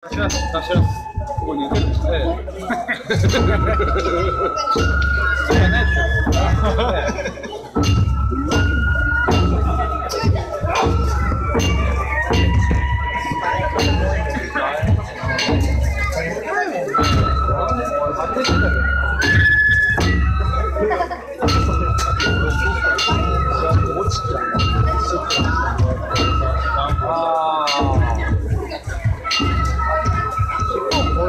出します。出します。ここに出てるんですね。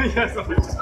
yes.